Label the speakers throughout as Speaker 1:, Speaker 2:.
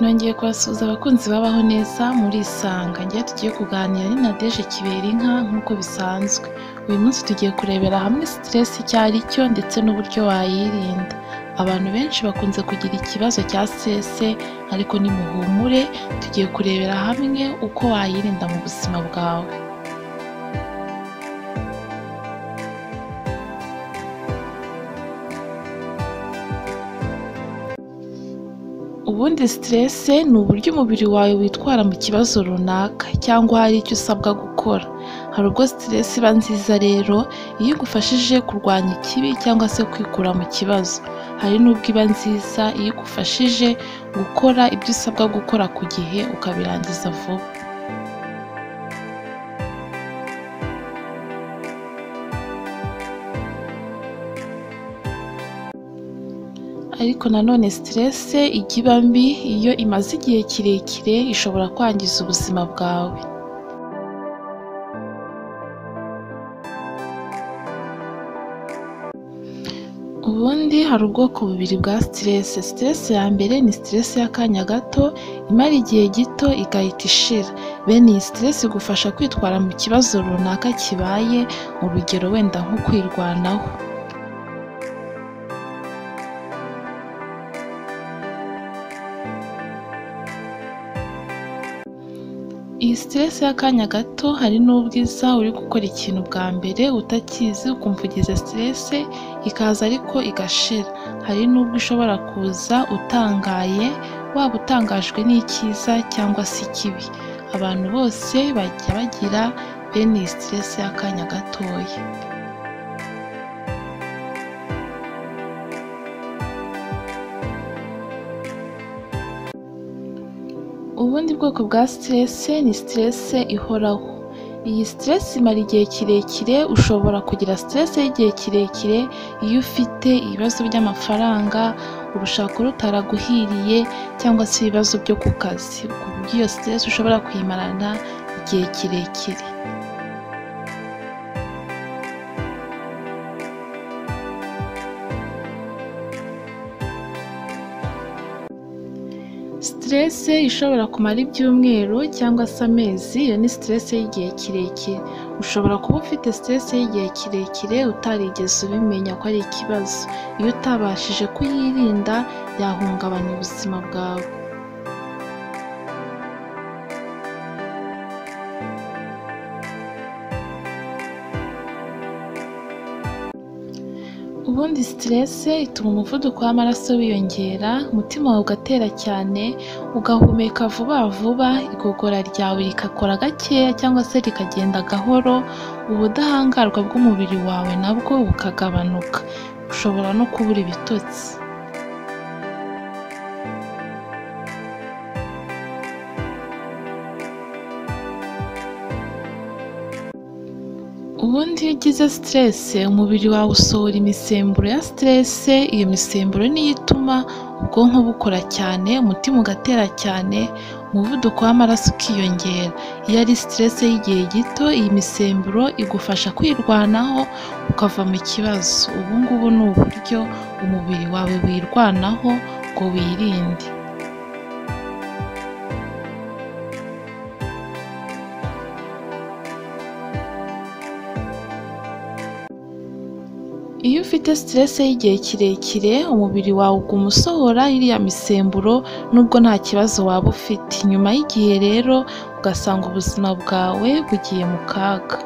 Speaker 1: nongeye kubasuhuza abakunzi babaho neza muri isanga njye tugiye kuganira ni Nadege Kiberinka nk'uko bisanzwe. Uyu munsi tugiye kurebera hamwe stress icyo ari cyo ndetse n'uburyo wayirinda. Abantu benshi bakunze kugira ikibazo cya stress ariko nimuhumure tugiye kurebera hamwe uko wayirinda mu buzima bwawe. Ubundi stress ni uburyo umubiri wawe witwara mu kibazo runaka cyangwa hari icyo usabwa gukora. Hari ubwo stress iba nziza rero iyo igufashije kurwanya ikibi cyangwa se kwikura mu kibazo. Hari n'ubwo iba nziza iyo igufashije gukora ibyo usabwa gukora ku gihe ukabirangiza vuba. Ariko nanone stress ijya iba mbi iyo imaze igihe kirekire ishobora kwangiza ubuzima bwawe. Ubundi hari ubwoko bubiri bwa stress. Stress ya mbere ni stress y'akanya gato imara igihe gito igahita ishira. Bene iyi stress igufasha kwitwara mu kibazo runaka kibaye urugero wenda nko kwirwanaho. Iyi stress y'akanya gato hari n'ubwiza uri gukora ikintu bwa mbere utakizi ukumva ugize stress ikaza ariko igashira. Hari n'ubwo ishobora kuza utangaye waba utangajwe n'icyiza cyangwa se ikibi. Abantu bose bajya bagira bene iyi stress y'akanya gatoya. Ubundi bwoko bwa stress ni stress ihoraho. Iyi stress imara igihe kirekire ushobora kugira stress y'igihe kirekire. Iyo ufite ibibazo by'amafaranga urushako rutaraguhiriye cyangwa se ibibazo byo ku kazi ku buryo iyo stress ushobora kuyimarana igihe kirekire. Stress ishobora kumara ibyumweru cyangwa se amezi iyo ni stress y'igihe kirekire. Ushobora kuba ufite stress y'igihe kirekire utarigeze ubimenya ko ari ikibazo. Iyo utabashije kuyirinda yahungabanya ubuzima bwawe. Ubundi stress ituma umuvuduko w'amaraso wiyongera umutima wawe ugatera cyane ugahumeka vuba vuba igogora ryawe rigakora gakeya cyangwa se rikagenda gahoro ubudahangarwa bw'umubiri wawe nabwo bukagabanuka. Ushobora no kubura ibitotsi. Ubundi iyo ugize stress umubiri wawe usohora imisemburo ya stress iyo misemburo niyo ituma ubwonko bukora cyane umutima ugatera cyane umuvuduko w'amaraso ukiyongera. Iyo ari stress y'igihe gito iyi misemburo igufasha kwirwanaho ukava mu kibazo. Ubu ngubu ni uburyo umubiri wawe wirwanaho ngo wirinde. Iyo ufite stress y'igihe kirekire umubiri wawe uguma usohora iriya misemburo nubwo nta kibazo waba ufite. Nyuma y'igihe rero ugasanga ubuzima bwawe bugiye mu kaga.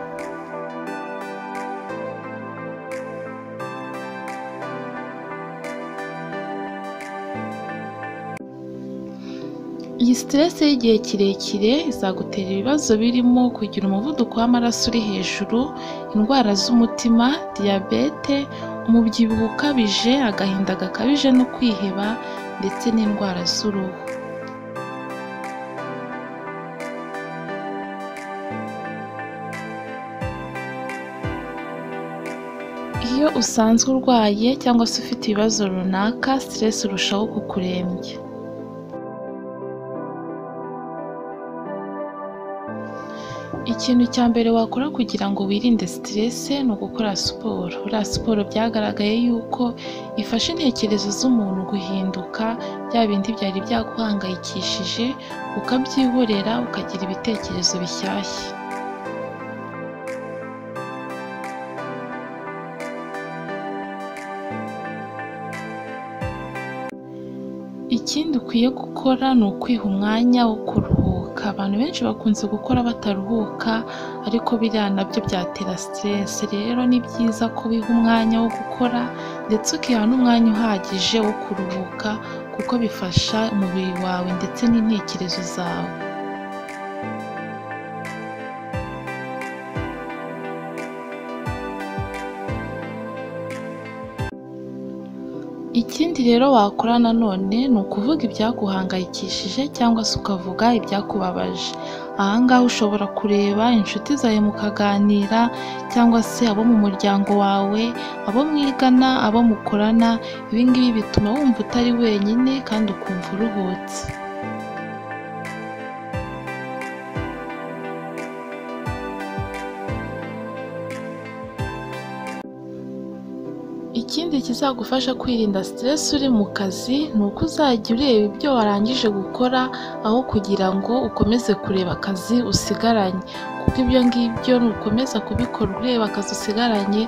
Speaker 1: Iyi stress y'igihe kirekire izagutera ibibazo birimo kugira umuvuduko w'amaraso uri hejuru indwara z'umutima diyabete umubyibuho ukabije agahinda gakabije no kwiheba ndetse n'indwara z'uruhu. Iyo usanzwe urwaye cyangwa se ufite ibibazo runaka stress irushaho kukurembya. Ikintu cya mbere wakora kugira ngo wirinde siterese ni ugukora siporo. Buriya siporo byagaragaye yuko ifasha intekerezo z'umuntu guhinduka, bya bindi byari byaguhangayikishije ukabyihorera ukagira ibitekerezo bishyashya. Ikindi ukwiye gukora ni ukwiha umwanya wo kuruhuka. Abantu benshi bakunze gukora bataruhuka ariko biriya na byo byatera siterese. Rero ni byiza ko wiha umwanya wo gukora ndetse ukiha n'umwanya uhagije wo kuruhuka kuko bifasha umubiri wawe ndetse n'intekerezo zawe. Ikindi rero wakora nanone ni ukuvuga ibyaguhangayikishije cyangwa se ukavuga ibyakubabaje. Aha ngaha ushobora kureba inshuti zawe mukaganira cyangwa se abo mu muryango wawe, abo mwigana, abo mukorana, ibi ngibi bituma wumva utari wenyine kandi ukumva uruhutse. Ikindi kizagufasha kwirinda siterese uri mu kazi ni uko uzajya ureba ibyo warangije gukora aho kugira ngo ukomeze kureba akazi usigaranye kuko ibyo ngibyo nukomeza kubikora ureba akazi usigaranye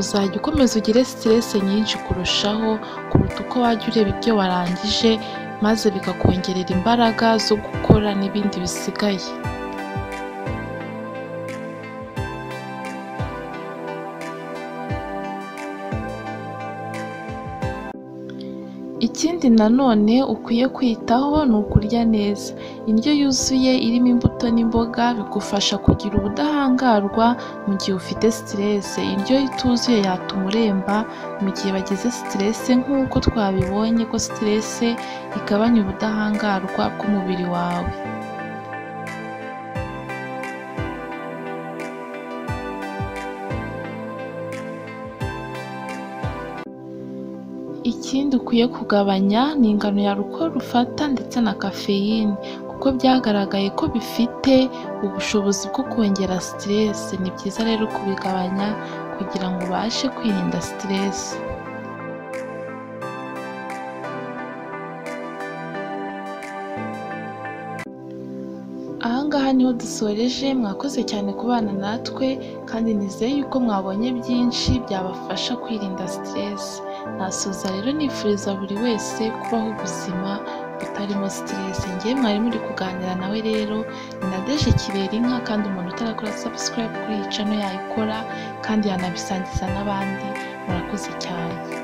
Speaker 1: uzajya ukomeza ugire siterese nyinshi kurushaho kuruta uko wajya ureba ibyo warangije maze bikakongerera imbaraga zo gukora n'ibindi bisigaye. Ikindi nanone ukwiye kwitaho ni ukurya neza. Indyo yuzuye irimo imbuto n'imboga bigufasha kugira ubudahangarwa mu gihe ufite siterese. Indyo ituzuye yatuma uremba mu gihe wagize siterese nk'uko twabibonye ko siterese igabanya ubudahangarwa bw'umubiri wawe. Ikindi ukwiye kugabanya ni ingano ya alcool ufata ndetse na kafeyine kuko byagaragaye ko bifite ubushobozi bwo kongera siterese. Ni byiza rero kubigabanya kugira ngo ubashe kwirinda siterese. Aha ngaha ni ho dusoreje, mwakoze cyane kubana natwe kandi nizeye yuko mwabonye byinshi byabafasha kwirinda siterese. Nasoza rero nifuriza buri wese kubaho ubuzima butarimo siterese. Njyewe mwari muri kuganira nawe rero ni Nadege Kiberinka kandi umuntu utarakora sabusikarayibu kuri iyi cano yayikora kandi yanabisangiza n'abandi, murakoze cyane.